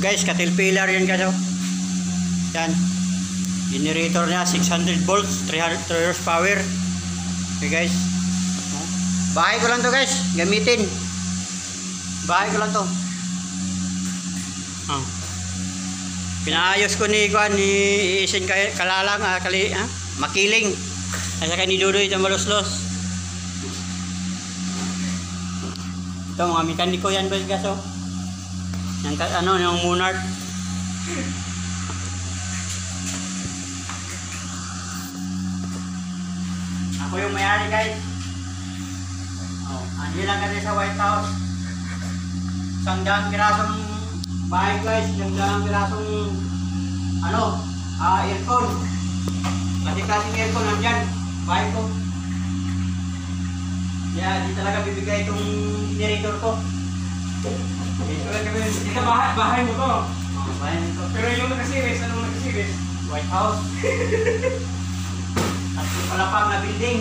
guys, caterpillar yan guys. Oh. Yan. Generator niya 600 volts, 300 horsepower. Okay guys. Bahay ko lang to guys, gamitin. Bahay ko lang to. Oh. Pinaayos ko ni Juan ni Isin Kalalang, ah, kali, ah, makiling. At saka ni Dudoy ng Maloslos. Ito mga mekaniko yan guys guys oh. Yung ano, yung Monarch. Ako yung may-ari guys. Oh, andi lang kami sa White House. Isang daang pirasong bahay guys, isang daang pirasong ano, ah, aircon. Kasi klaseng aircon nandyan, bahay ko. Kaya di talaga bibigay itong generator ko. Lang Ito bahay, bahay mo to. Bahay nito. Pero yung nakasiris, anong nakasiris? White House. At yung palapag na building.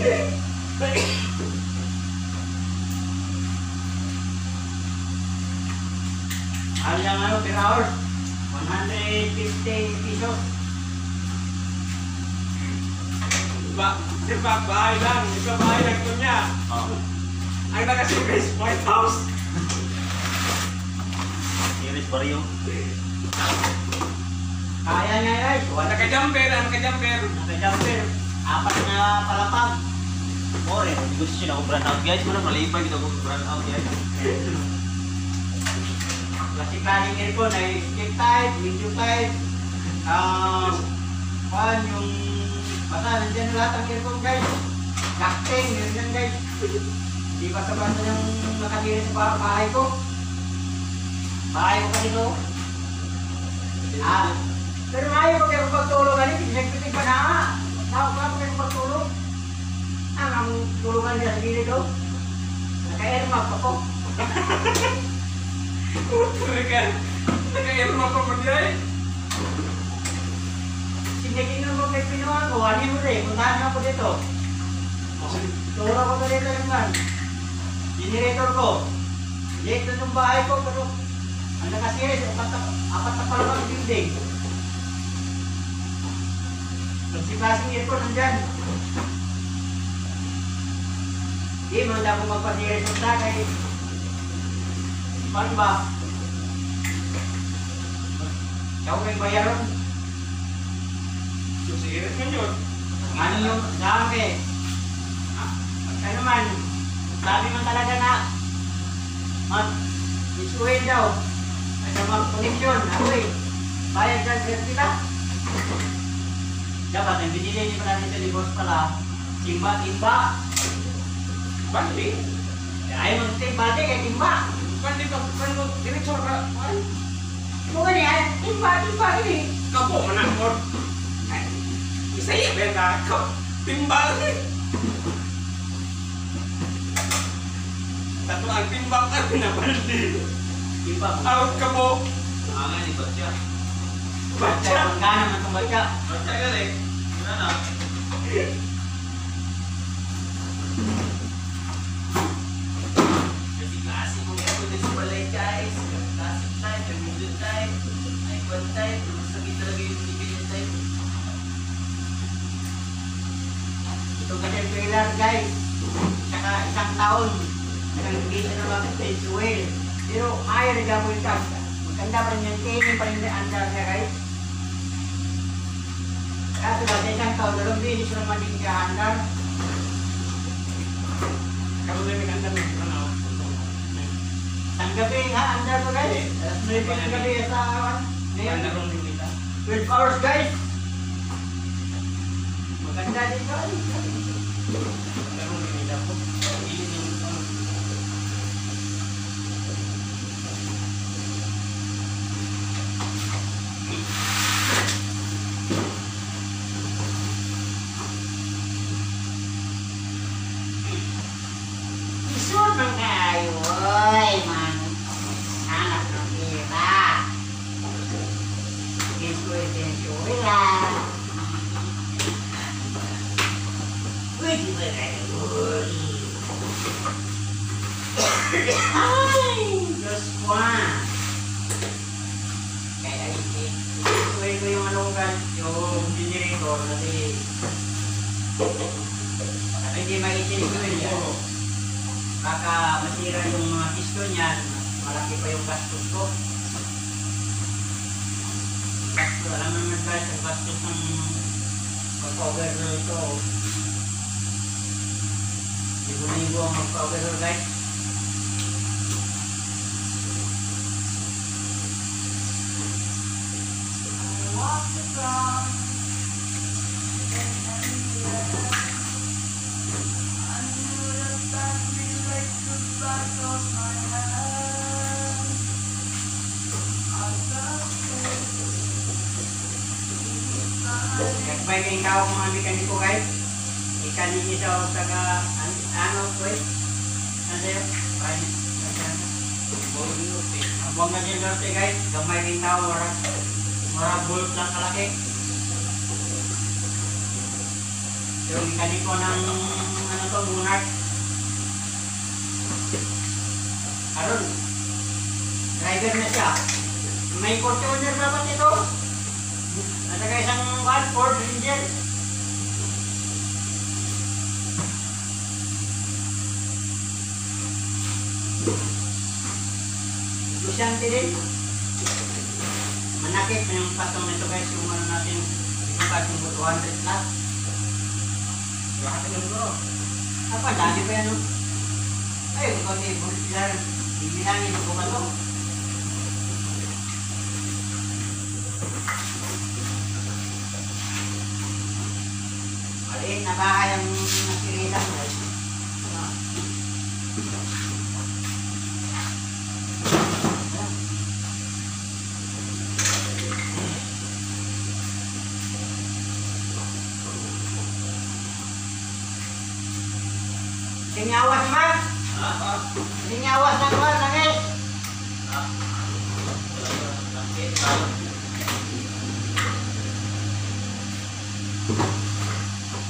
Ano yung ano, per hour? 150 pesos. Ba, di ba, bahay lang. Ito bahay lang ito niya. Ang nakasiris, White House. Iris Barrio. Kaya nga guys. Wala ka Nakajumper, ang nakajumper. Nakajumper. Apat na palapag. Ore, gusto siya na brand out guys. Wala malipay kita brand out guys. Kasi kaling aircon ay stick type, medium type. Ah, uh, yung basta nandiyan lahat ang aircon guys. Ducting, nandiyan guys. Di ba sa basta yung nakatira sa bahay ko? Bahay ko kanito. Ah, pero ayaw ko kayo pagtulong ganit, pinagpitig pa na. Tawag ka kayo pagtulong. Ang ang tulungan niya sa gilid do. Naka-airmap ako. Naka, naka-airma pa mo diya eh. Sinigin mo kay Pinoy ko, ano mo rin, puntahan ako dito. Tura ko dito naman. Generator ko. Dito ng bahay ko, pero ang nakasiris, apat na, apat na pala ang building. Nagsipasing aircon nandyan. Di man lang ako magpasiris ng tagay. Paano ba? Ikaw may bayaron. Susiris mo yun. Ano yung sabi? Ano naman, sabi man talaga na mag isuhin daw. At mag koneksyon, ako eh. Bayad dyan sir sila. Dapat ang binili ni pala nito ni boss pala, timba, timba. Bandi. Ayaw mo timba, di kay timba. Bandi ka, bandi mo, diretso ka. Ay, Mo gani ay, timba, timba ini. kapo man ako. Ay, Isaya ba ka? Kap, timbal eh. Tato ang timbal ka na baldi. Timba. Out ka po. Ang ni Batya. Baca, Baca. pagkana man itong baca. Batya galing. Gimana na? Kasi klase kung ako din sa balay guys. Classic type, medium type, icon. Gusto kita lagi yung medium type. Ito kasi trailer guys. Saka isang taon. Nakalagay na naman sa Venezuela. Pero ayaw na gabo yung kanta. Maganda pa rin yung tingin pa rin yung andar niya guys. Kaso sa isang taon, dalawang bilis naman din ka andar. Kamu na may kanta mo. Ang gabi nga, andar ko guys. Alas 9 ng gabi sa awan. Ngayon, lumita. 12 hours guys. Maganda din guys. Ay, Diyos ko ah. ko yung ano ko guys, yung generator kasi at hindi maitinig ko yun. Baka masira yung mga piston niyan, malaki pa yung gastos ko. Gastos, alam naman guys, ang gastos ng pag-overhaul ito. Libo-libo ang mag-overhaul guys. Nagbay kayong tao mga mekaniko guys. Ikanin niyo sa taga, an- ano, wait. Ano sa'yo? Paano? Ano? Ang buwang na din norte guys. Gamay kayong tao, mara, mara bolt lang kalaki. Yung ng, ano to, Monarch. Aron, driver na siya. May dapat ito. At saka isang Ranger. Manakit na yung patong nito guys, yung ano natin, yung patong 200 na. Lahat ng bro. Apa, dami pa yan, no? Ay, kung hindi, bulan, bibilangin ko ba to? Maliit na bahay ang nasirilan, guys. Ano? Sinyawas ma? Sinyawas na kuha, langit.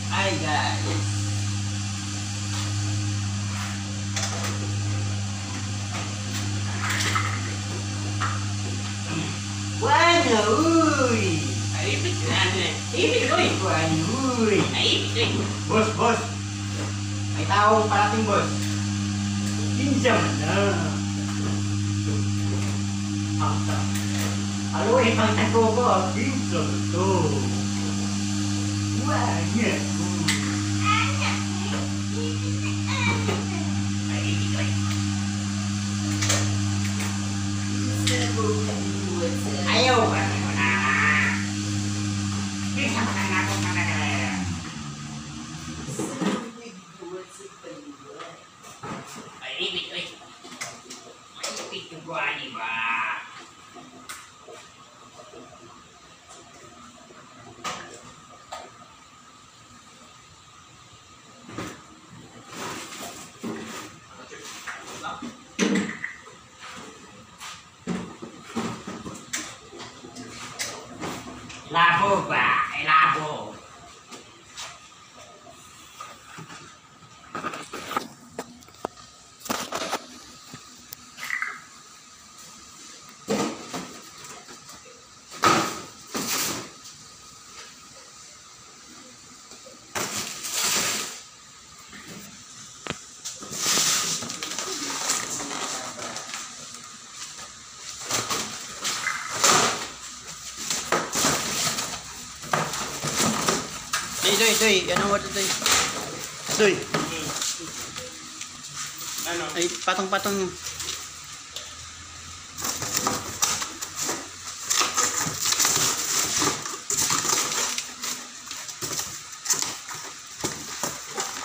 Ay, guys. Bueno, uy. Ay, ibig na. Ibig ko eh. Bueno, uy. Ay, ibig eh. Boss, boss. May taong parating, boss. Kinsa man na. Asa. Aluhin pang tago ko. Kinsa to. Wanya. Ay, Labo ba? Ay, labo. Doy, doy. Ano mo ito, doy? Doy. Ano? Ay, patong-patong yun.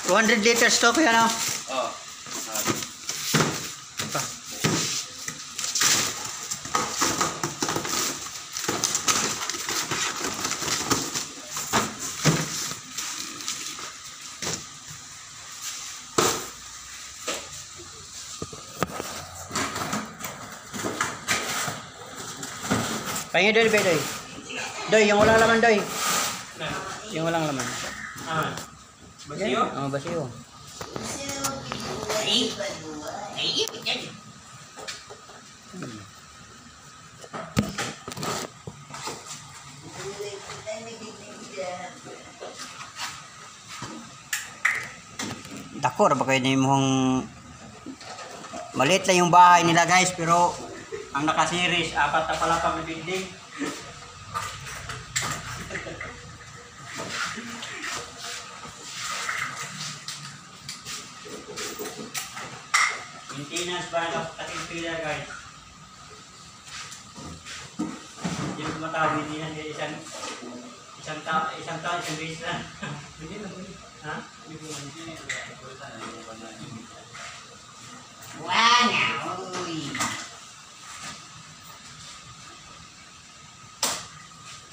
Two hundred liters to, kaya na. Oh. Ayun, doy, doy, doy. Doy, yung walang laman, doy. Yung walang laman. Ah. Basiyo? Oo, oh, basiyo. Ay, ay, ay. Hmm. Dako ra ba kayo na yung maliit lang yung bahay nila guys pero ang naka-series apat na pala kami building maintenance ba ng kating pila guys? Yung tumatawid din yan isang isang tao isang tao isang base lang ha? Wow! Uy!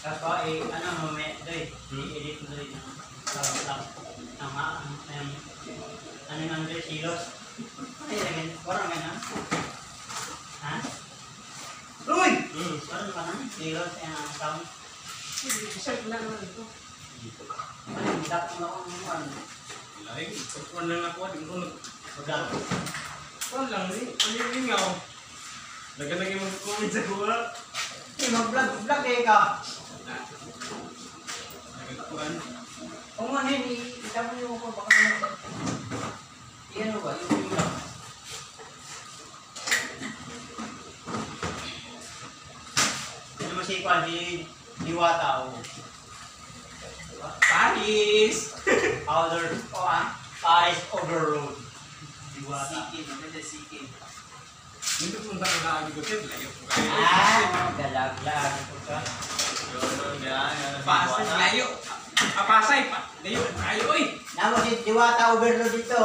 Tapos, eh, ano mo, may, doy, i-edit mo doy ng, ng, ng, ng, ng, ano nang doy, silos. Ay, lagyan, parang ganun. Ha? Uy! Hmm, parang ganun, silos, eh, ang sound. Isa na naman ito. Ano, dapat mo ako ng ano, Lain, pagkuhan lang ako, di ko nag... magdalo. Kuhan lang. Ano yung lingaw? Nagalagay mo comment sa kuha. Eh, mag-vlog, vlog eh ka. Nagkuhan. I- itapon niyo ko, baka ano. Iyan ba, yung vlog. Ano mo si Kwan, di Diwata o Paris! Outer, o ah, Paris Overload. Diwata. Sikin, maganda sikin. Hindi punta ko na agad ko. Layo ko kayo. Ah, galaglag. Ito ka. Pasay, layo. Ah, Pasay, pa. Layo, layo, oy. Namo si Diwata Overload dito.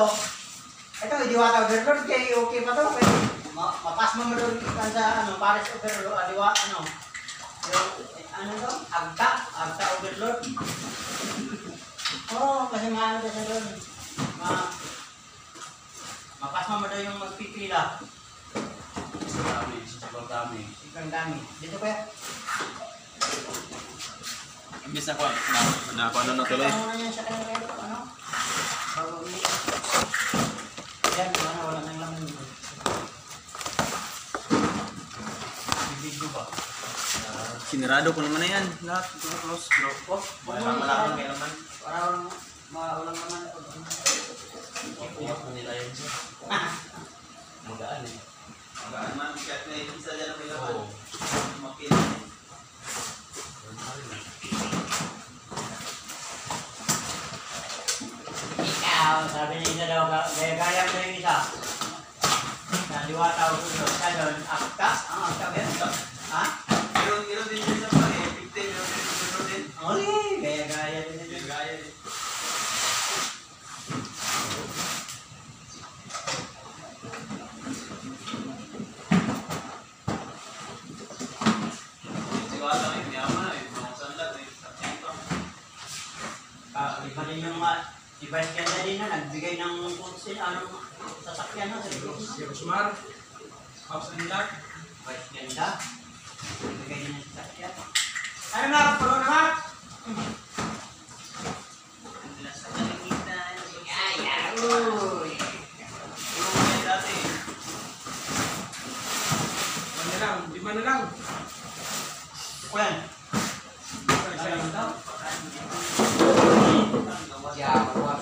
Ito, yung Diwata Overload, kaya okay pa to. Kaya ma mapas mo mo doon sa ano, Paris Overload, ah, diwa, ano. Yung, eh, ano to? Agta, Agta Overload. Oo, oh, kasi maano kasi doon. Ma mapas mo mo doon yung magpipila. Dami, sobrang dami. Sobrang dami. Dito kaya. Imbis na ko, na, na, ano na tuloy. Yan sa kaya ano? Bago ulit. Yan, wala nang laman yun. Bibigyo ba? Sinirado ko naman na yan. Lahat, ito na close, bro. Oh, Wala malaman, may laman. Para walang, mga walang naman. Iyak mo nila yun siya. Magaan eh. Magaan man, kahit na isa dyan na may laman. Makil. Ikaw, sabi niya daw, ga- gaya gaya mo yung isa. Naliwata ko doon. Sa doon, akta. Ang akta ba yun? Ha? Meron, meron din yun sa pang eh. 15, meron din, meron din. Oli, gaya gaya din Yung ito. gaya din. Kayo, Mga mga, si Vice Ganda din na, nagbigay ng kutsin, anong sasakyan na sa. Si Rosmar. House and Lot. Vice Ganda. Nagbigay din ng sasakyan. Ano na, puno naman? Nasa kalimitan. Kaya, uy. Puro mo yan dati. Lima na lang, lima na lang. Kwen. Isa lang daw. Jawa.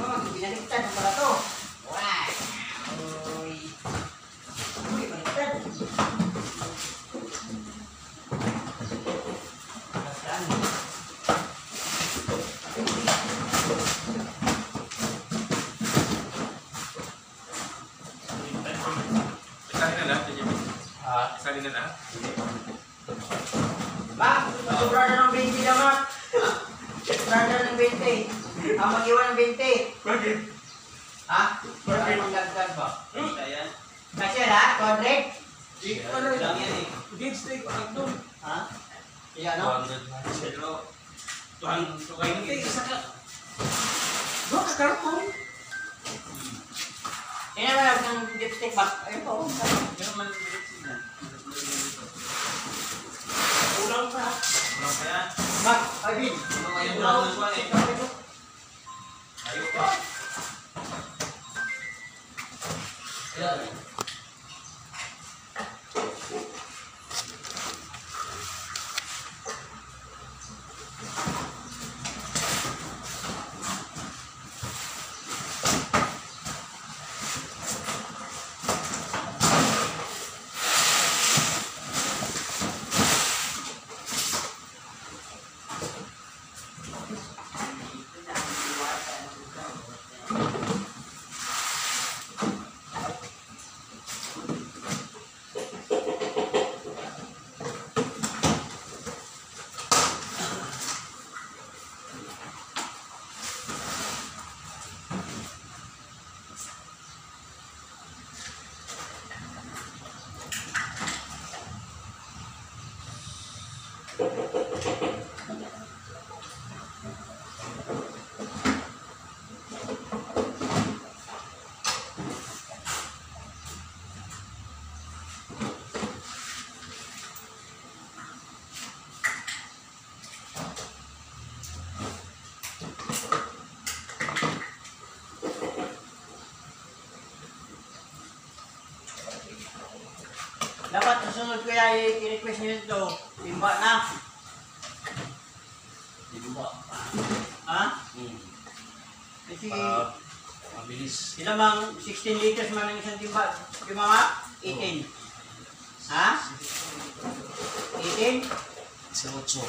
Oh, binaligtad mo pala to. Wow. Uy. Uy, baliktad. Asan? Isa na lahat, Jimmy. Ah, Isa na lahat. ba, sobra na ng 20 naman. Sobra na ng 20. Ang mag-iwan ng 20. Bakit? Ha? Bakit magdagdag ba? Kaya yan. Kasi lahat, 200. Di, ano Lang yan eh. Gate stay, pag doon. Ha? Iya, no? Pero, Tuhan, tuhan. Hindi, isa ka. Bro, kakarton. Kaya ba yung dipstick ba? Ayun po. meron man ulit sila. Ulang pa. Walang kaya. Mag, Alvin. Ano ngayon lang ng kwan Dapat susunod ko yan, i-request nyo ito. Timba na. Hindi ba? Ha? Hmm. Kasi Para mabilis. Sila mang 16 liters man ang isang timba. Yung mga 18. Ha? 18? Sa otso.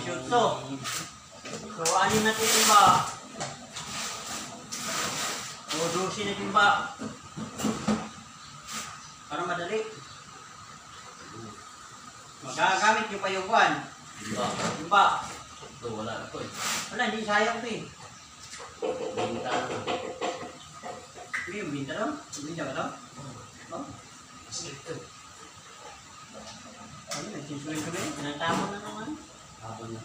18. So, anim na timba. O, 12 na timba. Para madali. Magagamit nyo pa yung buwan. Di ba? Timba. Ito, wala na to eh. Wala, hindi sayang ito eh. Hindi yung binta no? Ba ito? Oh? Kasi ito. Ano, nagsisulay-sulay. Natapon na naman. Hapon na.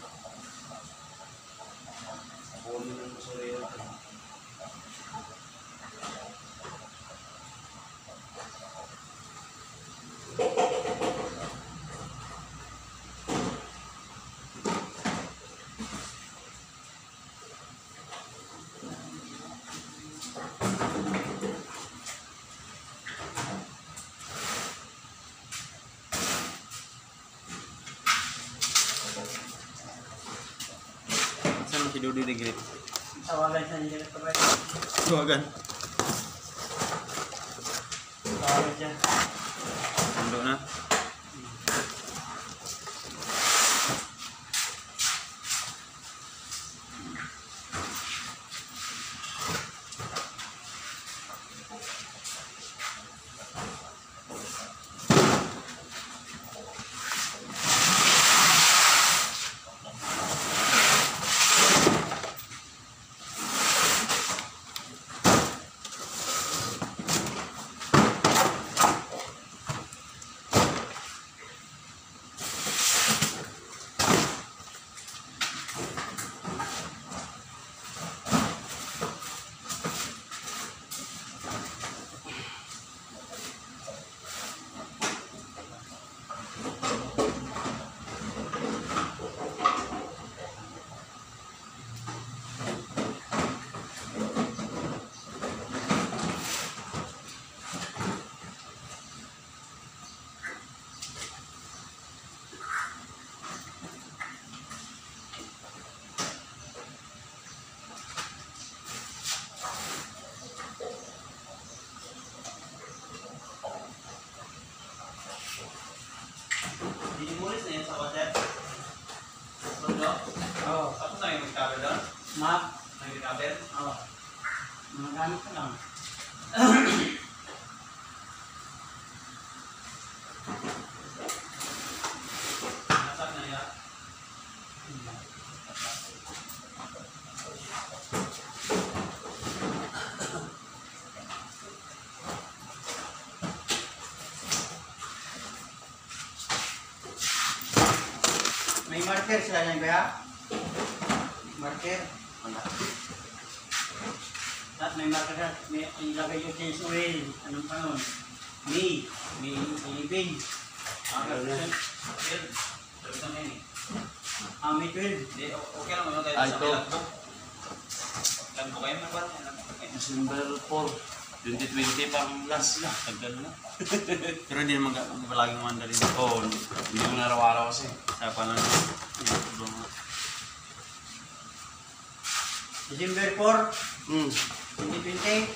Ako na ng kusurero. Saan si Dudu di grip? Tawagan sa nila ito ba? Tuwagan. Tawagan siya. Mundo na. Dinimulis na yan sa water. Mundo? Oo. Tapos na yung mag-cover doon? Map. Nag-cover? Oo. Mga gamit ko lang. Nasaan na yan? May marker sila na ba? Marker. Wala. At may marker sila. May ilagay yung change oil. Anong pa nun? May. May 11. Ah, ganun. Sir, sabi. Ah, may 12. Hindi, o- okay lang ano tayo Ah, sa ito. logbook. Logbook kayo ba? Logbook kayo. December 4. 2020 pang last na. Tagal na. Pero hindi naman palaging mandarin. Oo, hindi mo na araw-araw kasi. Pa lang. December 4, Hmm. 2020.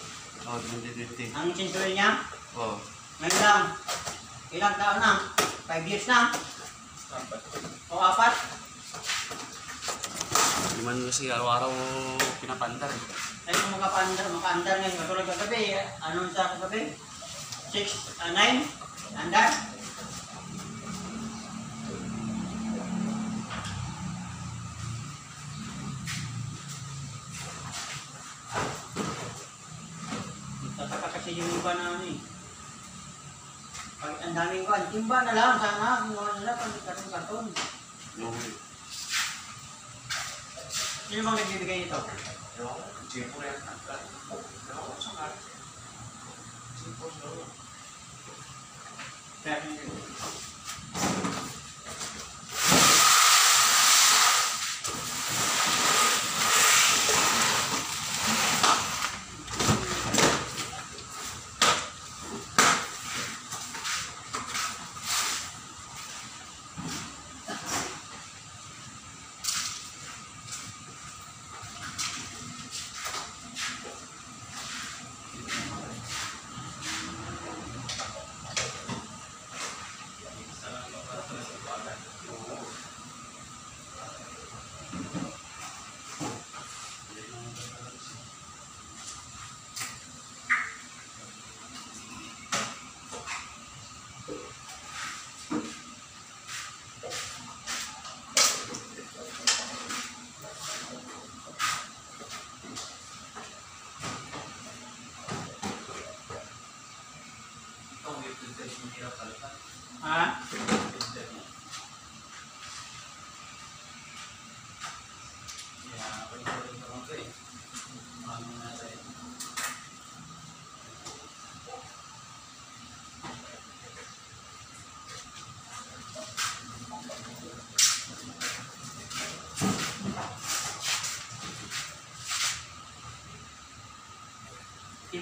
Oo, 2020. Ang oil niya. Oo. Ngayon lang. Ilang taon na? 5 years na? O apat? Hindi man kasi araw-araw pinapandar. eh. Ay, kung makapaandar, makaandar ngayon. Katulad kagabi, anong sa kagabi? 6, 9? Andar? daming kwan. Timba na lang, sana kumuha na lang kung ikatong karton. No. Sino bang nagbibigay nito? Ewa ko, kung siya po rin ang kakal. Ewa ko, saan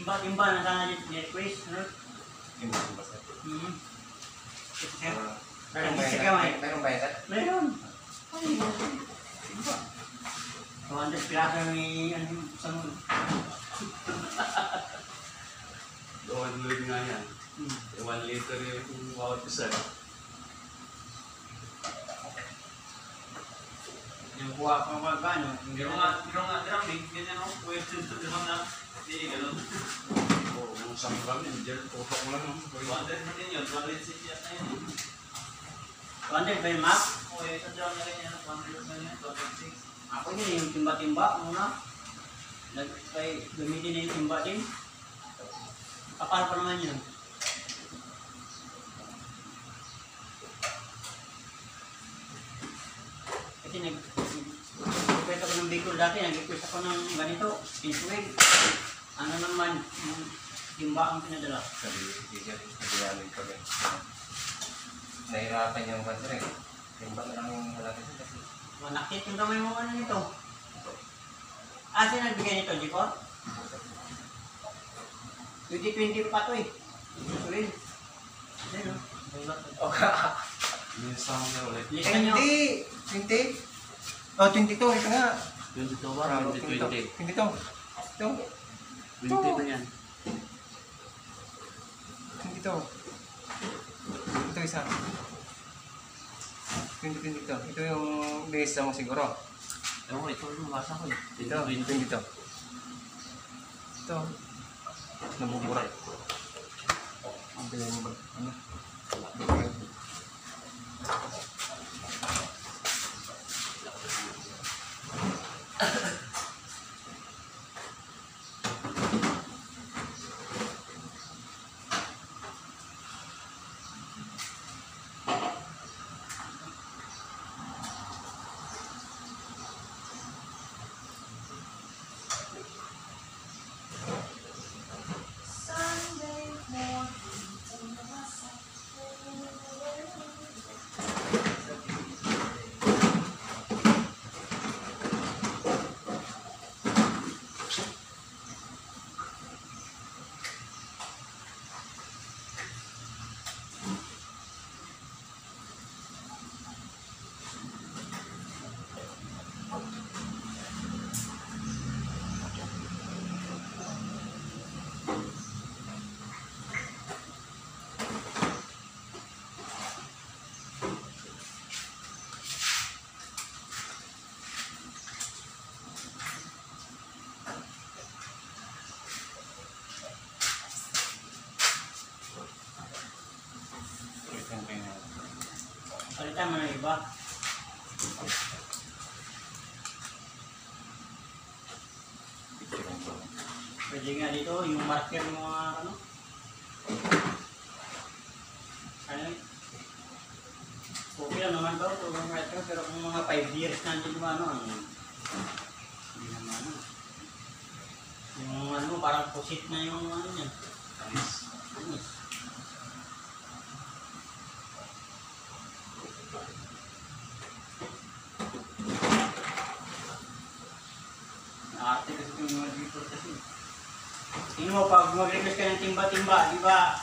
Timba-timba na sana ni request. Ano? Hmm. Sir, Meron ba yan? Meron ba yan? Meron. Ay, timba. 200 piraso ano yung isang Doon load nga yan. Hmm. 1 liter yung bawat isa. Yung kuha ko. Pero nga, nga, ganyan ako. Nga? Hindi. Oo, lang. 200 na din yun, 260 at na yun. 200 ba yung map? Oo, yung isang drum na ganyan, 200 na yun, 260. Ako din yung timba-timba muna. Nag kay gamitin na yung timba. Kasi nag nag-request ako ng Bicol dati, nag-request ako ng ganito, pinsuwig. Ano naman, yung timba ang pinadala. Sabi, teacher, naglalagay ko rin. Nahirapan yung kanser eh. Timba na lang yung halata siya kasi. Manakit yung kamay mo ano nito. Ah, sino nagbigay nito, Jipor? 2020 pa to eh. Pinsuwig. Ayun, oh. Minsan mo na ulit. Nyo. 20! 20? Oh, 22. Ito nga. 22 ba? Ah, 2020. 22. Ito. 20 ba yan? 22. Ito isa. 2022. Ito yung base mo siguro. Ewan ko, ito yung masa ko eh. Ito, 2020. 22. Ito. Namumura. Ang bilhin mo ba? Ano? Palitan mo ng iba. Pwede nga dito, yung marker mo mga ano. Ano? Okay. sila naman kung mga ito, pero kung mga 5 years na naman ano, ang hindi naman ano. Yung ano, parang pusit na yung ano niya. Anis. Anis. Nakarte kasi yung mga dito kasi. Tingnan mo, pag mag-request ka ng timba-timba, di ba,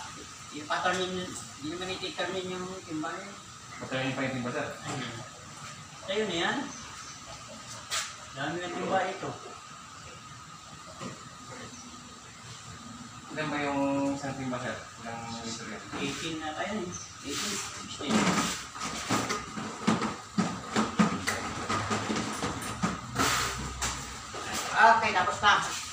yung pattern yun, di naman itikarmin yung timba niya. Patayin pa yung timba sir. Ayun. Sa'yo na yan. Dami ng timba ito. Ilan ba yung isang timba sir? Ilang litro yan? 18 na tayo eh. 18, 16. Okay, tapos na.